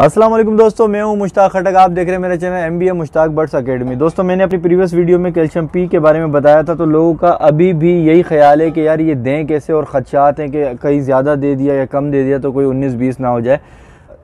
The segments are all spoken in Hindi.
वालेकुम दोस्तों, मैं हूँ मुश्ताक खटक। आप देख रहे हैं मेरा channel M B A Mushtaq birds academy दोस्तों, मैंने अपनी प्रीवियस वीडियो में कैल्शियम पी के बारे में बताया था तो लोगों का अभी भी यही ख्याल है कि यार ये दें कैसे और ख़दशात हैं कि कहीं ज़्यादा दे दिया या कम दे दिया तो कोई उन्नीस बीस ना हो जाए।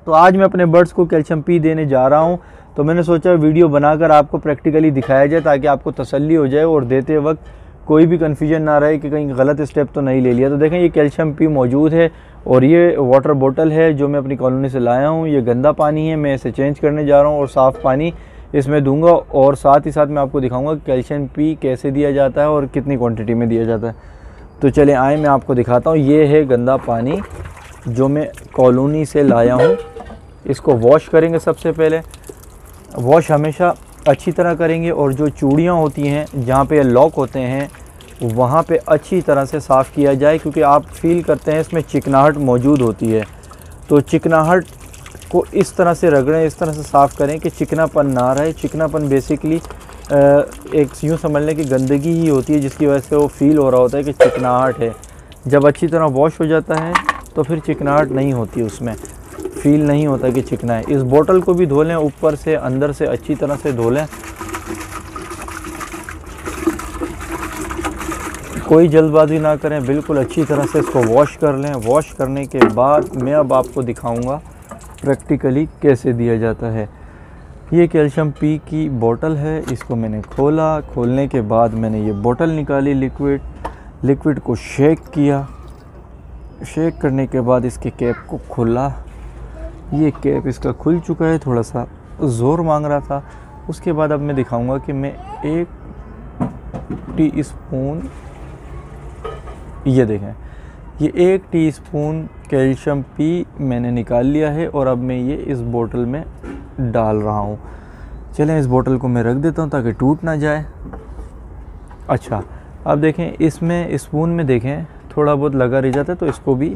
तो आज मैं अपने बर्ड्स को कैल्शियम पी देने जा रहा हूँ तो मैंने सोचा वीडियो बनाकर आपको प्रैक्टिकली दिखाया जाए ताकि आपको तसली हो जाए और देते वक्त कोई भी कन्फ्यूज़न ना रहे कि कहीं गलत स्टेप तो नहीं ले लिया। तो देखें, ये कैल्शियम पी मौजूद है और ये वाटर बोतल है जो मैं अपनी कॉलोनी से लाया हूँ। ये गंदा पानी है, मैं इसे चेंज करने जा रहा हूँ और साफ़ पानी इसमें दूँगा और साथ ही साथ मैं आपको दिखाऊँगा कैल्शियम पी कैसे दिया जाता है और कितनी क्वांटिटी में दिया जाता है। तो चले आए मैं आपको दिखाता हूँ। ये है गंदा पानी जो मैं कॉलोनी से लाया हूँ। इसको वॉश करेंगे सबसे पहले। वॉश हमेशा अच्छी तरह करेंगे और जो चूड़ियाँ होती हैं, जहाँ पे लॉक होते हैं, वहाँ पे अच्छी तरह से साफ़ किया जाए, क्योंकि आप फील करते हैं इसमें चिकनाहट मौजूद होती है। तो चिकनाहट को इस तरह से रगड़ें, इस तरह से साफ़ करें कि चिकनापन ना रहे। चिकनापन बेसिकली एक यूँ समझ लें कि गंदगी ही होती है, जिसकी वजह से वो फील हो रहा होता है कि चिकनाहट है। जब अच्छी तरह वॉश हो जाता है तो फिर चिकनाहट नहीं होती उसमें। फील नहीं होता कि चिकना है। इस बोतल को भी धो लें, ऊपर से, अंदर से, अच्छी तरह से धो लें। कोई जल्दबाजी ना करें, बिल्कुल अच्छी तरह से इसको वॉश कर लें। वॉश करने के बाद मैं अब आपको दिखाऊँगा प्रैक्टिकली कैसे दिया जाता है। ये कैल्शियम पी की बोतल है, इसको मैंने खोला। खोलने के बाद मैंने ये बोतल निकाली लिक्विड लिक्विड को शेक किया। शेक करने के बाद इसके कैप को खोला। ये कैप इसका खुल चुका है, थोड़ा सा ज़ोर मांग रहा था। उसके बाद अब मैं दिखाऊँगा कि मैं एक टी स्पून, ये देखें, ये एक टीस्पून कैल्शियम पी मैंने निकाल लिया है और अब मैं ये इस बोतल में डाल रहा हूँ। चलें, इस बोतल को मैं रख देता हूँ ताकि टूट ना जाए। अच्छा अब देखें, इसमें स्पून में देखें, थोड़ा बहुत लगा रह जाता है तो इसको भी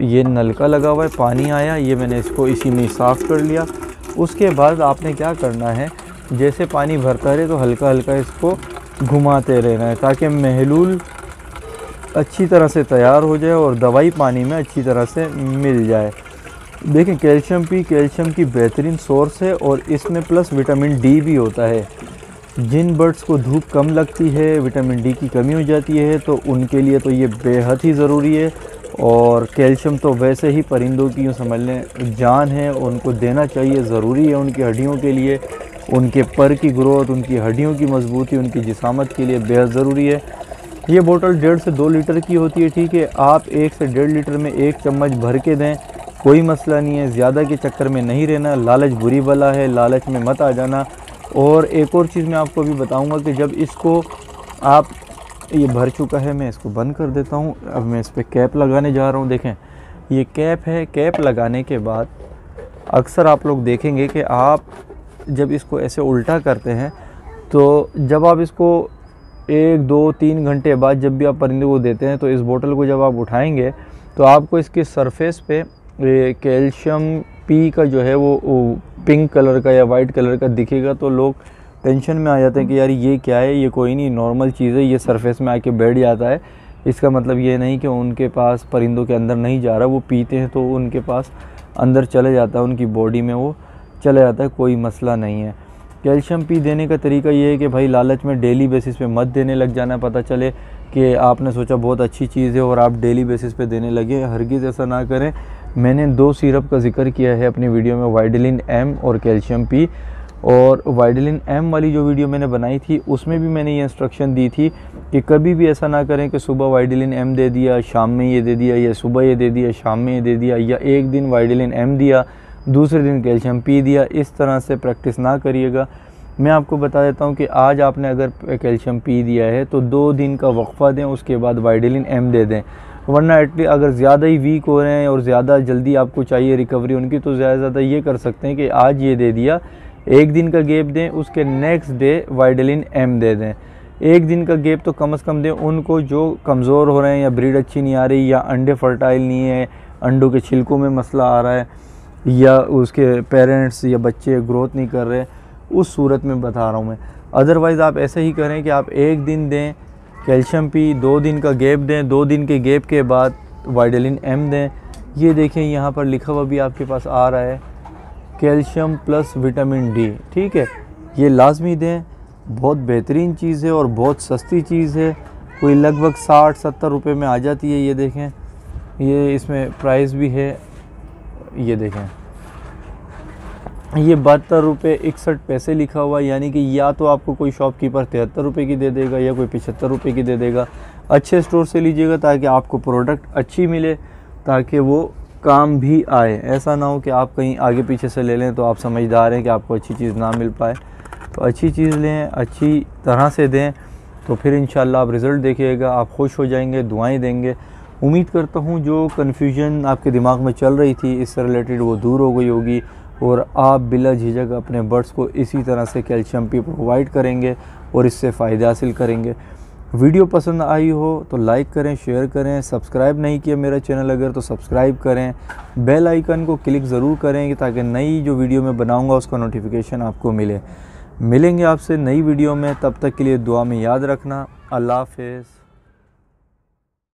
ये नलका लगा हुआ है, पानी आया, ये मैंने इसको इसी में साफ़ कर लिया। उसके बाद आपने क्या करना है, जैसे पानी भरता रहे तो हल्का हल्का इसको घुमाते रहना है, ताकि महलूल अच्छी तरह से तैयार हो जाए और दवाई पानी में अच्छी तरह से मिल जाए। देखें कैल्शियम पी, कैल्शियम की बेहतरीन सोर्स है और इसमें प्लस विटामिन डी भी होता है। जिन बर्ड्स को धूप कम लगती है, विटामिन डी की कमी हो जाती है तो उनके लिए तो ये बेहद ही ज़रूरी है। और कैल्शियम तो वैसे ही परिंदों की यूँ समझ लें जान है, उनको देना चाहिए, ज़रूरी है उनकी हड्डियों के लिए। उनके पर की ग्रोथ, उनकी हड्डियों की मजबूती, उनकी जिसामत के लिए बेहद ज़रूरी है। ये बोतल डेढ़ से दो लीटर की होती है, ठीक है। आप एक से डेढ़ लीटर में एक चम्मच भर के दें, कोई मसला नहीं है, ज़्यादा के चक्कर में नहीं रहना, लालच बुरी बला है, लालच में मत आ जाना। और एक और चीज़ मैं आपको भी बताऊँगा कि जब इसको आप ये भर चुका है मैं इसको बंद कर देता हूँ। अब मैं इस पर कैप लगाने जा रहा हूँ देखें। ये कैप है कैप लगाने के बाद अक्सर आप लोग देखेंगे कि आप जब इसको ऐसे उल्टा करते हैं तो जब आप इसको एक दो तीन घंटे बाद जब भी आप परिंदे को देते हैं तो इस बोतल को जब आप उठाएँगे तो आपको इसके सरफेस पे कैल्शियम पी का जो है वो, वो पिंक कलर का या वाइट कलर का दिखेगा तो लोग टेंशन में आ जाते हैं कि यार ये क्या है, ये कोई नहीं नॉर्मल चीज़ है, ये सरफेस में आके बैठ जाता है। इसका मतलब ये नहीं कि उनके पास परिंदों के अंदर नहीं जा रहा, वो पीते हैं तो उनके पास अंदर चले जाता है, उनकी बॉडी में वो चले जाता है, कोई मसला नहीं है। कैल्शियम पी देने का तरीका ये है कि भाई लालच में डेली बेसिस पे मत देने लग जाना, पता चले कि आपने सोचा बहुत अच्छी चीज़ है और आप डेली बेसिस पे देने लगे, हरगिज़ ऐसा ना करें। मैंने दो सिरप का ज़िक्र किया है अपनी वीडियो में वाइडलिन एम और कैल्शियम पी और वाइडलिन एम वाली जो वीडियो मैंने बनाई थी, उसमें भी मैंने ये इंस्ट्रक्शन दी थी कि कभी भी ऐसा ना करें कि सुबह वाइडलिन एम दे दिया, शाम में ये दे दिया, या सुबह ये दे दिया, शाम में ये दे दिया, या एक दिन वाइडलिन एम दिया, दूसरे दिन कैल्शियम पी दिया, इस तरह से प्रैक्टिस ना करिएगा। मैं आपको बता देता हूँ कि आज आपने अगर कैल्शियम पी दिया है तो दो दिन का वक्फ़ा दें, उसके बाद वाइडलिन एम दे दें। वरना एटली अगर ज़्यादा ही वीक हो रहे हैं और ज़्यादा जल्दी आपको चाहिए रिकवरी उनकी तो ज़्यादा से ज़्यादा ये कर सकते हैं कि आज ये दे दिया एक दिन का गेप दें, उसके नेक्स्ट डे वाइडलिन एम दे दें। एक दिन का गेप तो कम अज़ कम दें, उनको जो कमज़ोर हो रहे हैं, या ब्रीड अच्छी नहीं आ रही, या अंडे फर्टाइल नहीं है, अंडों के छिलकों में मसला आ रहा है, या उसके पेरेंट्स या बच्चे ग्रोथ नहीं कर रहे, उस सूरत में बता रहा हूँ मैं। अदरवाइज़ आप ऐसे ही करें कि आप एक दिन दें, कैल्शियम पी, दो दिन का गेप दें, दो दिन के गेप के बाद वाइडलिन एम दें। ये देखें, यहाँ पर लिखा हुआ भी आपके पास आ रहा है। कैल्शियम प्लस विटामिन डी, ठीक है? ये लाजमी दें, बहुत बेहतरीन चीज़ है और बहुत सस्ती चीज़ है। कोई लगभग साठ, सत्तर रुपये में आ जाती है, ये देखें। ये इसमें प्राइस भी है, ये देखें। ये बहत्तर रुपये इकसठ पैसे लिखा हुआ यानी कि या तो आपको कोई शॉपकीपर तिहत्तर रुपये की दे देगा या कोई पचहत्तर रुपये की दे देगा। अच्छे स्टोर से लीजिएगा ताकि आपको प्रोडक्ट अच्छी मिले, ताकि वो काम भी आए। ऐसा ना हो कि आप कहीं आगे पीछे से ले लें तो आप समझदार हैं कि आपको अच्छी चीज़ ना मिल पाए। तो अच्छी चीज़ लें, अच्छी तरह से दें तो फिर इन आप रिज़ल्ट देखिएगा, आप खुश हो जाएँगे, दुआएँ देंगे। उम्मीद करता हूँ जो कन्फ्यूज़न आपके दिमाग में चल रही थी, इससे रिलेटेड वो दूर हो गई होगी और आप बिला झिझक अपने बर्ड्स को इसी तरह से कैल्शियम पी प्रोवाइड करेंगे और इससे फ़ायदे हासिल करेंगे। वीडियो पसंद आई हो तो लाइक करें, शेयर करें, सब्सक्राइब नहीं किया मेरा चैनल अगर तो सब्सक्राइब करें। बेल आइकन को क्लिक ज़रूर करें ताकि नई जो वीडियो मैं बनाऊँगा उसका नोटिफिकेशन आपको मिले। मिलेंगे आपसे नई वीडियो में, तब तक के लिए दुआ में याद रखना। अल्लाह हाफिज़।